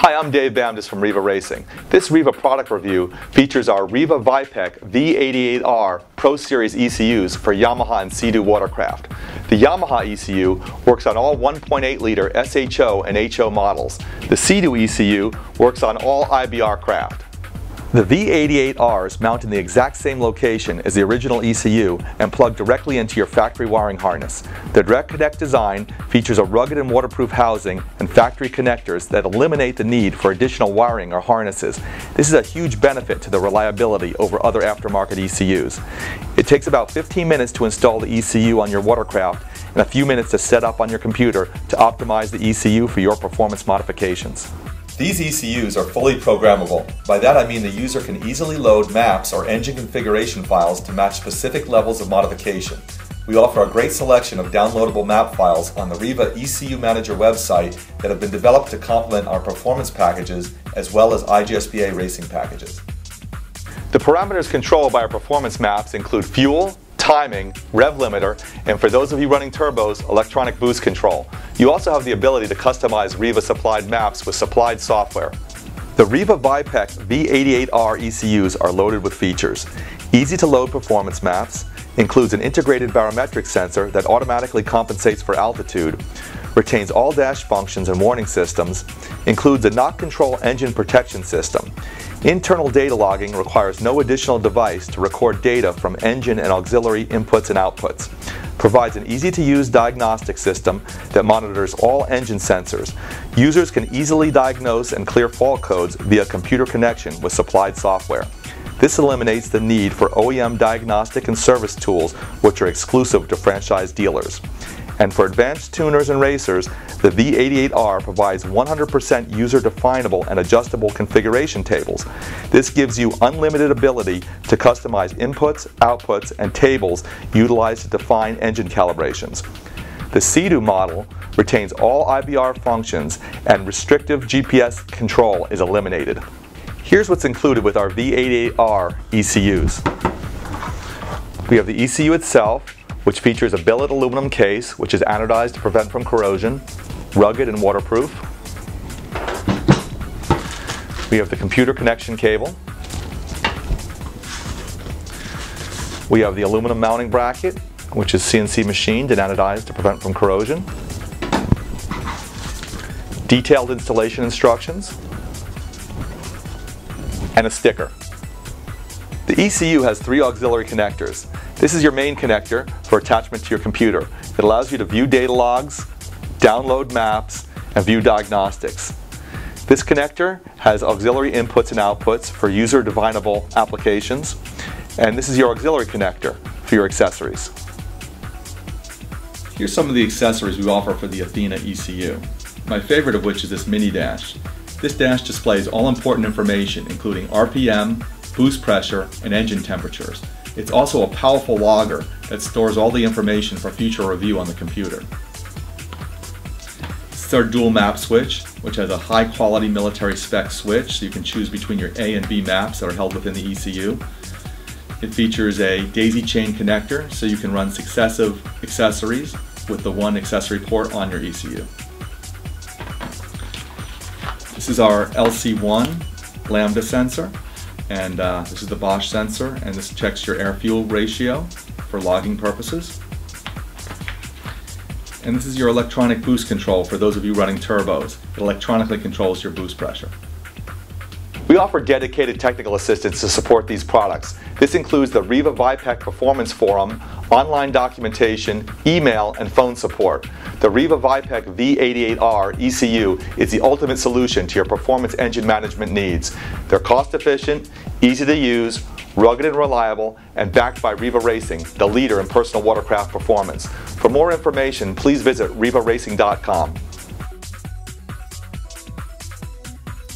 Hi, I'm Dave Bamdis from Riva Racing. This Riva product review features our Riva Vi-PEC V88R Pro Series ECUs for Yamaha and Sea-Doo watercraft. The Yamaha ECU works on all 1.8 liter SHO and HO models. The Sea-Doo ECU works on all IBR craft. The V88Rs mount in the exact same location as the original ECU and plug directly into your factory wiring harness. The Direct Connect design features a rugged and waterproof housing and factory connectors that eliminate the need for additional wiring or harnesses. This is a huge benefit to the reliability over other aftermarket ECUs. It takes about 15 minutes to install the ECU on your watercraft and a few minutes to set up on your computer to optimize the ECU for your performance modifications. These ECUs are fully programmable. By that I mean the user can easily load maps or engine configuration files to match specific levels of modification. We offer a great selection of downloadable map files on the Riva ECU Manager website that have been developed to complement our performance packages as well as IJSBA racing packages. The parameters controlled by our performance maps include fuel, timing, rev limiter, and for those of you running turbos, electronic boost control. You also have the ability to customize Riva supplied maps with supplied software. The Riva Vi-PEC V88R ECUs are loaded with features. Easy to load performance maps, includes an integrated barometric sensor that automatically compensates for altitude, retains all dash functions and warning systems, includes a knock control engine protection system, Internal data logging requires no additional device to record data from engine and auxiliary inputs and outputs. Provides an easy-to-use diagnostic system that monitors all engine sensors. Users can easily diagnose and clear fault codes via computer connection with supplied software. This eliminates the need for OEM diagnostic and service tools which are exclusive to franchise dealers. And for advanced tuners and racers, the V88R provides 100% user-definable and adjustable configuration tables. This gives you unlimited ability to customize inputs, outputs, and tables utilized to define engine calibrations. The Sea-Doo model retains all IBR functions and restrictive GPS control is eliminated. Here's what's included with our V88R ECUs. We have the ECU itself, which features a billet aluminum case, which is anodized to prevent from corrosion, rugged and waterproof. We have the computer connection cable. We have the aluminum mounting bracket, which is CNC machined and anodized to prevent from corrosion. Detailed installation instructions. And a sticker. The ECU has three auxiliary connectors. This is your main connector for attachment to your computer. It allows you to view data logs, download maps, and view diagnostics. This connector has auxiliary inputs and outputs for user definable applications. And this is your auxiliary connector for your accessories. Here's some of the accessories we offer for the Athena ECU. My favorite of which is this mini dash. This dash displays all important information including RPM, boost pressure, and engine temperatures. It's also a powerful logger that stores all the information for future review on the computer. This is our dual map switch, which has a high quality military spec switch so you can choose between your A and B maps that are held within the ECU. It features a daisy chain connector so you can run successive accessories with the one accessory port on your ECU. This is our LC1 lambda sensor and uh, this is the Bosch sensor and this checks your air fuel ratio for logging purposes. And this is your electronic boost control for those of you running turbos. It electronically controls your boost pressure. We offer dedicated technical assistance to support these products. This includes the Riva Vi-PEC Performance Forum, online documentation, email, and phone support. The Riva Vi-PEC V88R ECU is the ultimate solution to your performance engine management needs. They're cost efficient, easy to use, rugged and reliable, and backed by Riva Racing, the leader in personal watercraft performance. For more information, please visit rivaracing.com.